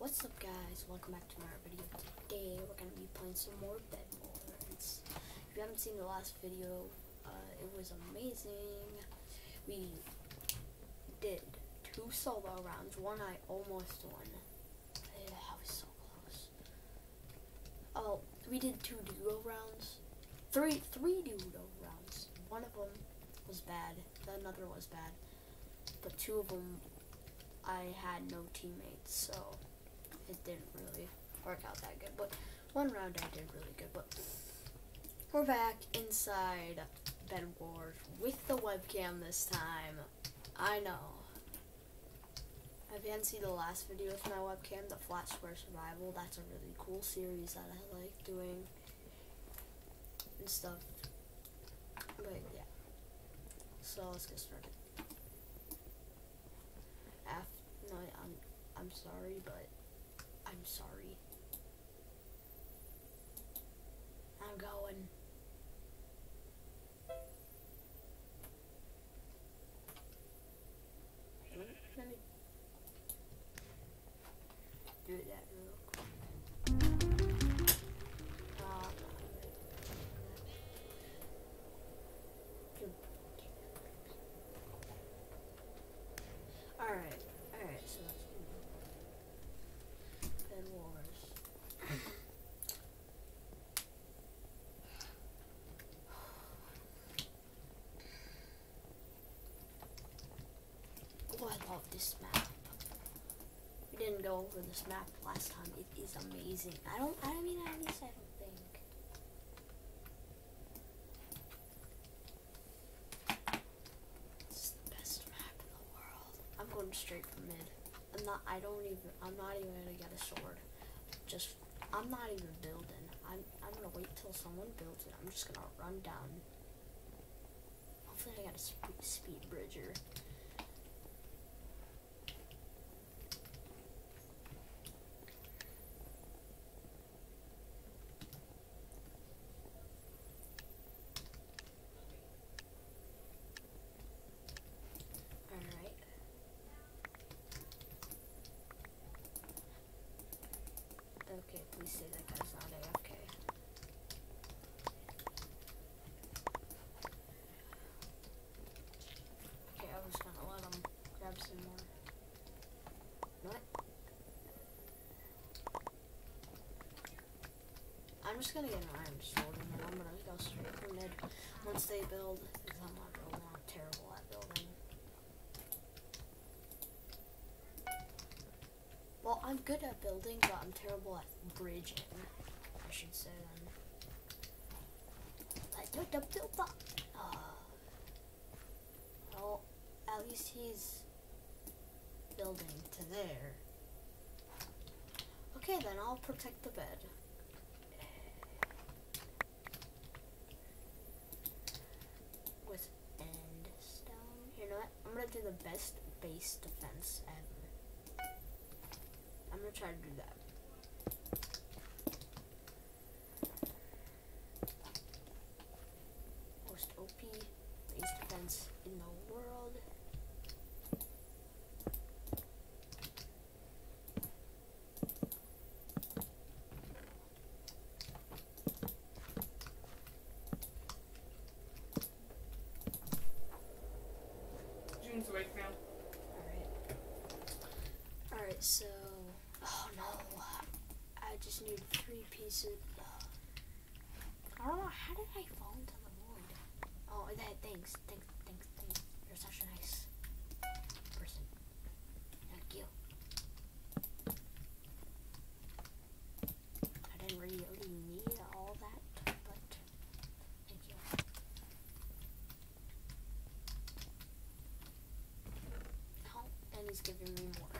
What's up guys, welcome back to another video. Today we're going to be playing some more Bed Wars. If you haven't seen the last video, uh, it was amazing. We did two solo rounds, one I almost won. I was so close. Oh, we did two duo rounds. Three, three duo rounds. One of them was bad, another was bad. But two of them I had no teammates, so it didn't really work out that good. But one round I did really good. But we're back inside Bed Wars with the webcam this time. I know. If you haven't seen the last video with my webcam, the Flat Square Survival, that's a really cool series that I like doing and stuff. But yeah. So let's get started. Af no, I'm I'm sorry, but I'm sorry. I'm going. This map. We didn't go over this map last time. It is amazing. I don't, I mean, at least I don't think. This is the best map in the world. I'm going straight for mid. I'm not, I don't even, I'm not even gonna get a sword. Just, I'm not even building. I'm, I'm gonna wait till someone builds it. I'm just gonna run down. Hopefully I got a speed, speed bridger. Alright. Okay, please say that guy's not AFK. Okay, I was gonna let him grab some more. What? I'm just gonna get an iron sword and then I'm gonna go straight for mid once they build, because I'm not building, I'm terrible at building. Well, I'm good at building, but I'm terrible at bridging. I should say then. Uh, well, at least he's building to there. Okay, then I'll protect the bed. With end stone. You gonna the best base defense ever. I'm gonna try to do that. Most OP base defense in the world. June's awake now. Alright. Alright, so. Oh no. I just need pieces. I don't know. How did I fall into the void? Oh, that, thanks. Thanks, thanks, thanks. You're such a nice person. Thank you. I didn't really, really need all that, but thank you. Oh, and he's giving me more.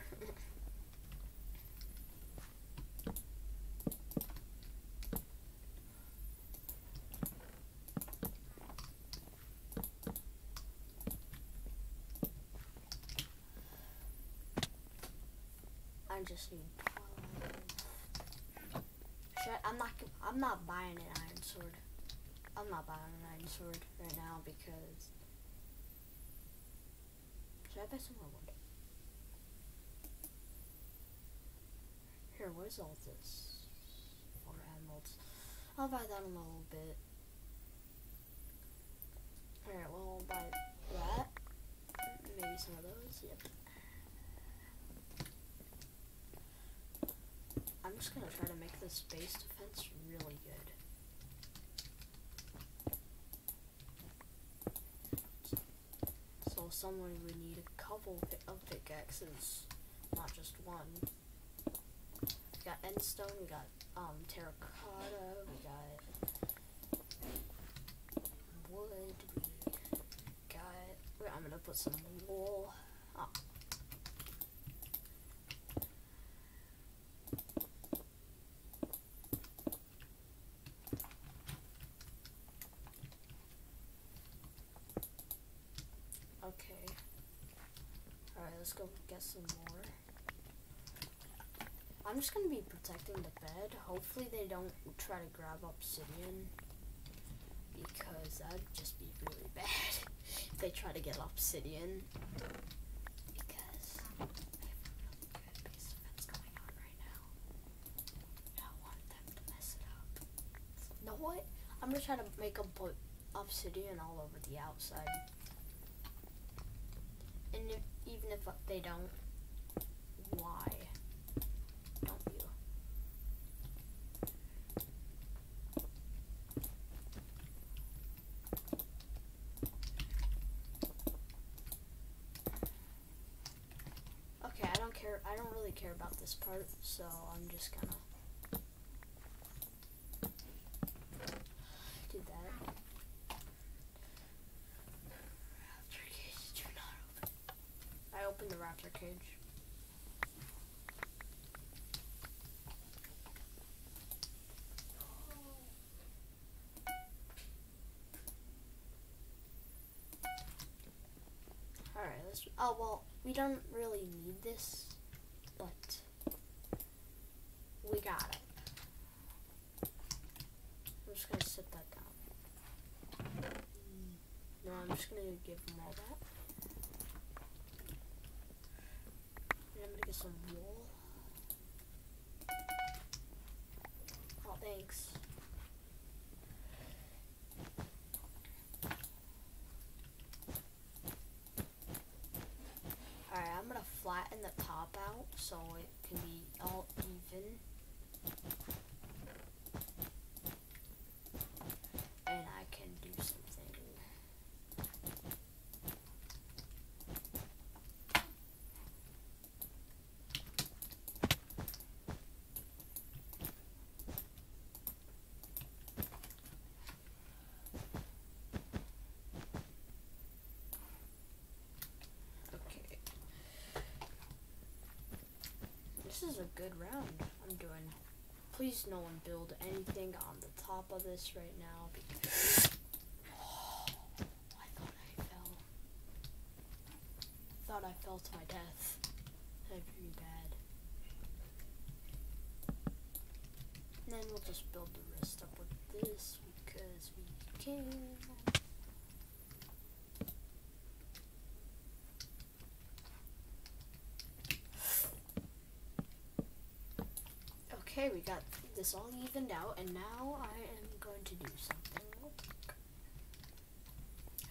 I just need twelve. I, I'm not. I'm not buying an iron sword. I'm not buying an iron sword right now because. Should I buy some more wood? Here, where's all this? Four emeralds. I'll buy that in a little bit. Just gonna try to make this base defense really good. So someone would need a couple of pickaxes, not just one. We got endstone, we got um terracotta, we got wood, we got wait, I'm gonna put some wool. Oh. Okay. Alright, let's go get some more. I'm just gonna be protecting the bed. Hopefully they don't try to grab obsidian. Because that'd just be really bad if they try to get obsidian. Because we have a really good going on right now. I don't want them to mess it up. Know what? I'm gonna try to make put obsidian all over the outside. And if, even if they don't, why don't you? Okay, I don't care. I don't really care about this part, so I'm just gonna do that. Raptor cage, do not open. I opened the raptor cage. Let's. Oh, well, we don't really need this, but we got it. I'm just gonna set that down. Mm, no, I'm just gonna give them all that. And I'm gonna get some wool. Oh, thanks. Alright, I'm gonna the top out so it can be all even. And I can do something. Okay. This is a good round I'm doing. Please no one build anything on the top of this right now because I thought I fell. Thought I fell to my death. That'd be bad. And then we'll just build the rest up with this because we can. Okay, we got this all evened out, and now I am going to do something.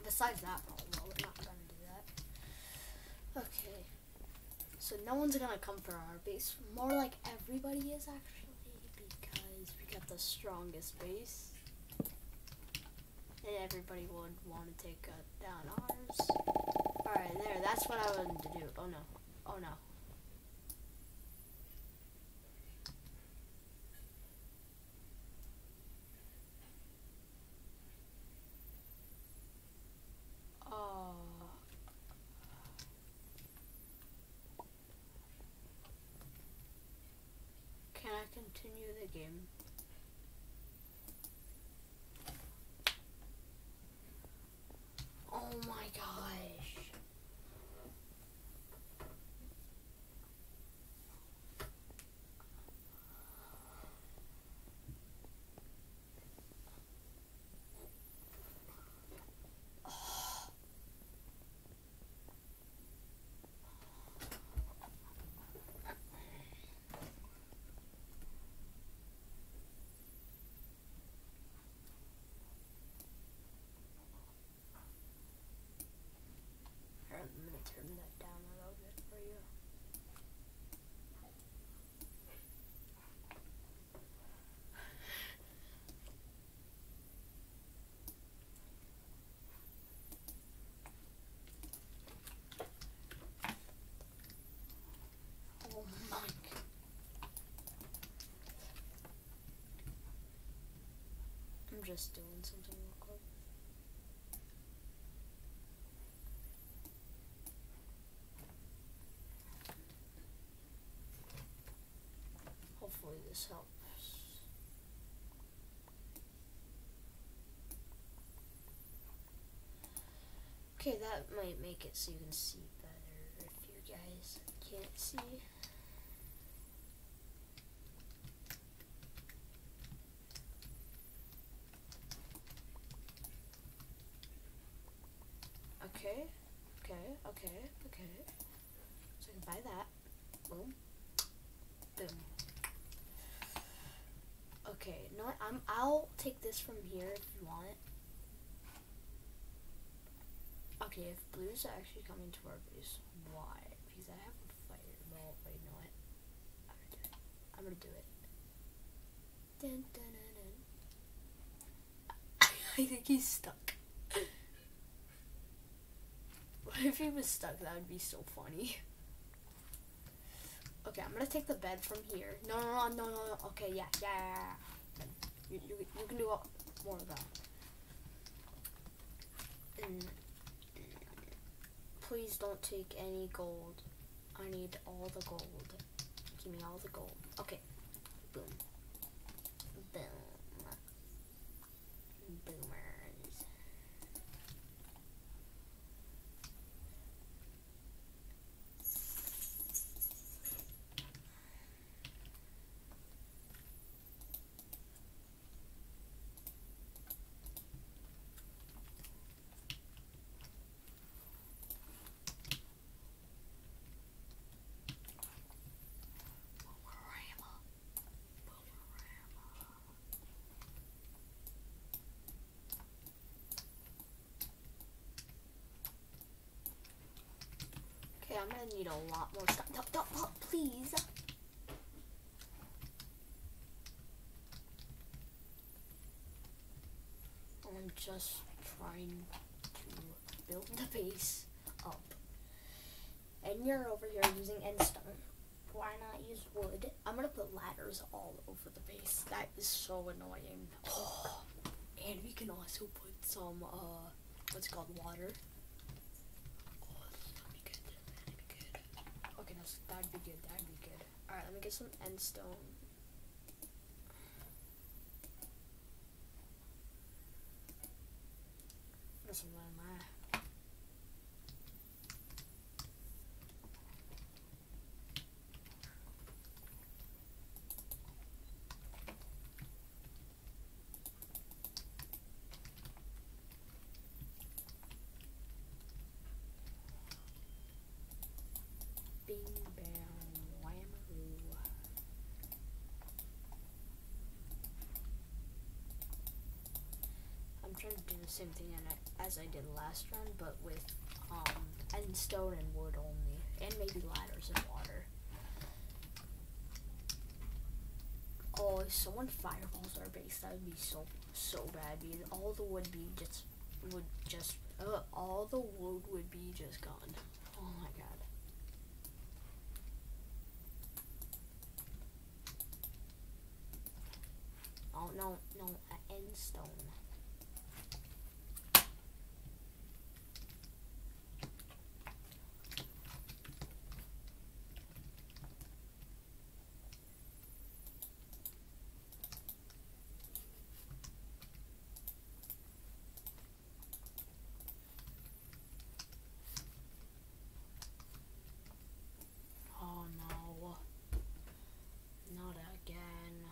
Besides that, oh, well, we're not going to do that. Okay. So no one's going to come for our base. More like everybody is, actually, because we got the strongest base. And everybody would want to take down ours. Alright, there. That's what I wanted to do. Oh, no. Oh, no. Oh. Can I continue the game? Just doing something real quick. Hopefully this helps. Okay, that might make it so you can see better if you guys can't see. Okay, okay, okay. So I can buy that. Boom. Boom. Okay, no, I'm. I'll take this from here if you want. Okay, if blues are actually coming to our base, why? Because I have a fire. Well, wait, you know what? I'm gonna do it. I'm gonna do it. Dun, dun, dun. I think he's stuck. What if he was stuck? That would be so funny. Okay, I'm gonna take the bed from here. No, no, no, no, no. Okay, yeah, yeah, yeah. You, you, you can do more of that. And please don't take any gold. I need all the gold. Give me all the gold. Okay. Boom. I'm gonna need a lot more stuff. No, no, no, please. I'm just trying to build the base up. And you're over here using endstone. Why not use wood? I'm gonna put ladders all over the base. That is so annoying. Oh, and we can also put some, uh, what's it called, water. Oh, that'd be good. That'd be good. Okay, no, that'd be good. That'd be good. Alright, let me get some endstone. That's some of my. Bing bang whammaroo. I'm trying to do the same thing as I did last round, but with um and stone and wood only, and maybe ladders and water. Oh, if someone fireballs our base, that would be so so bad. Because all the wood be just would just uh, all the wood would be just gone. Oh my god. Oh no, no, uh, end stone. Oh no. Not again.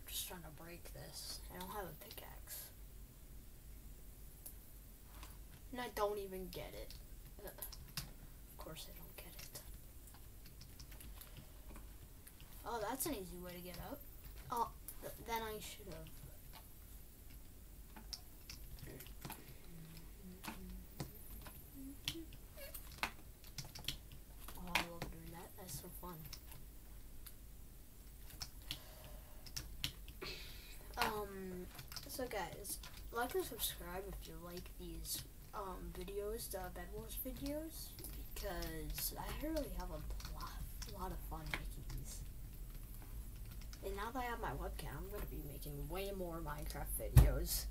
I'm just trying to break this. I don't have a pickaxe. And I don't even get it. Uh, Of course I don't get it. Oh, that's an easy way to get up. Oh, th- then I should have. Oh, I love doing that. That's so fun. Um, so guys, like and subscribe if you like these um videos, the Bed Wars videos, because I really have a lot, lot of fun making these. And now that I have my webcam, I'm gonna be making way more Minecraft videos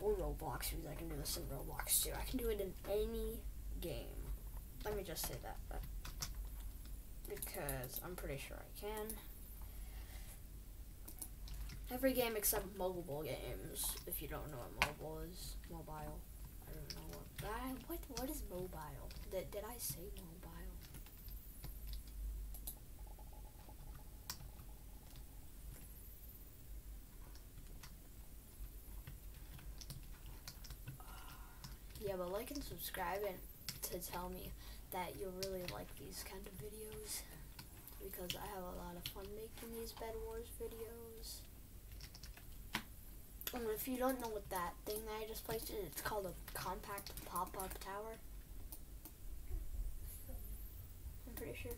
or Roblox because I can do this in Roblox too. I can do it in any game. Let me just say that, but because I'm pretty sure I can. Every game except mobile games. If you don't know what mobile is, mobile. I don't know what that. What what is mobile? Did did I say mobile? Yeah, but like and subscribe and to tell me that you'll really like these kind of videos because I have a lot of fun making these Bed Wars videos. And if you don't know what that thing that I just placed in, it's called a compact pop-up tower. I'm pretty sure.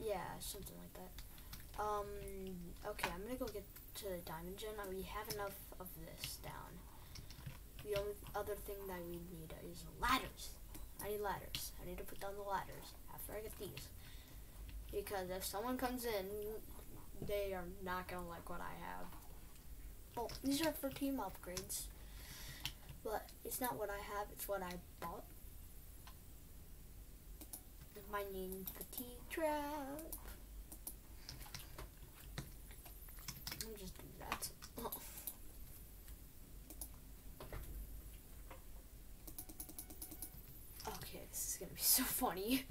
Yeah, something like that. Um, okay, I'm gonna go get to the diamond gen. We have enough of this down. The only other thing that we need is ladders. I need ladders. I need to put down the ladders after I get these. Because if someone comes in, they are not gonna like what I have. Oh, these are for team upgrades. But it's not what I have, it's what I bought. Mining fatigue trap. Let me just do that. Okay, this is gonna be so funny.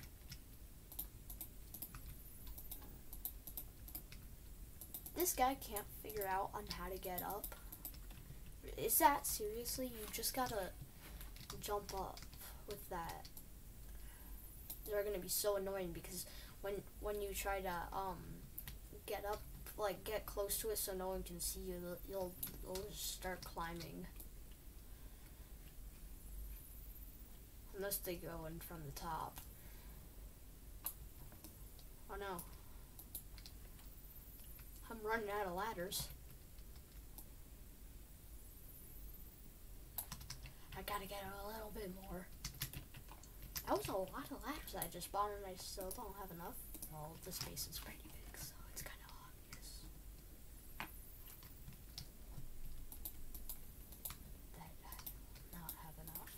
This guy can't figure out on how to get up. Is that seriously? You just gotta jump up with that. They're gonna be so annoying because when when you try to um get up, like get close to it so no one can see you, you'll you'll just start climbing. Unless they go in from the top. Oh no. I'm running out of ladders. I gotta get a little bit more. That was a lot of ladders I just bought and I still don't have enough. Well, the space is pretty big, so it's kind of obvious. That I do not have enough.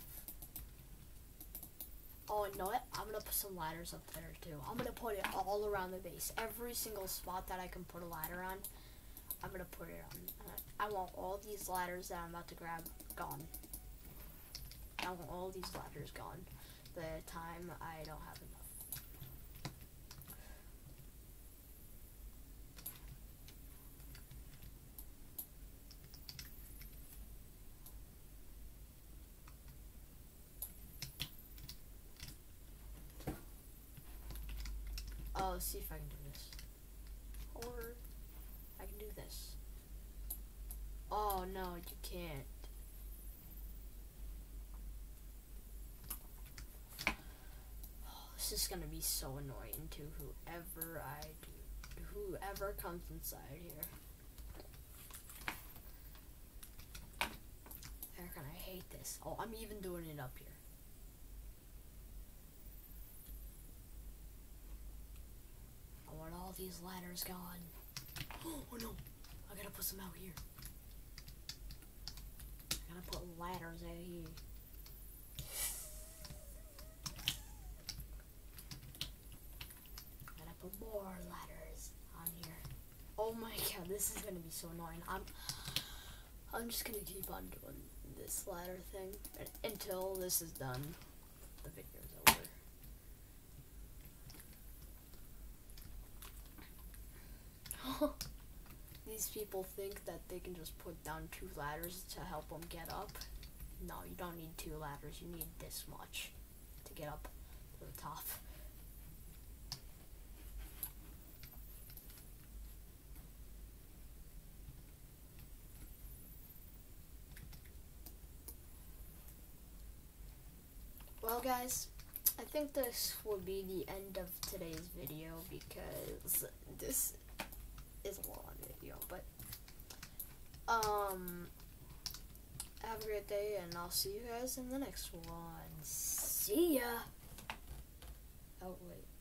Oh, you know what? I'm gonna put some ladders up there too. I'm gonna put it all around the base. Every single spot that I can put a ladder on, I'm gonna put it on. I want all these ladders that I'm about to grab gone. I want all these ladders gone. The time I don't have enough. Oh, let's see if I can do this. Or I can do this. Oh no, you can't. Oh, this is gonna be so annoying to whoever I do, whoever comes inside here. They're gonna hate this. Oh, I'm even doing it up here. I want all these ladders gone. Oh no, I gotta put some out here. I gotta put ladders out here. Gotta put more ladders on here. Oh my god, this is gonna be so annoying. I'm I'm just gonna keep on doing this ladder thing until this is done. The video's over. People think that they can just put down two ladders to help them get up. No, you don't need two ladders. You need this much to get up to the top. Well, guys, I think this will be the end of today's video because this is long but um have a great day and I'll see you guys in the next one. See ya. Oh wait.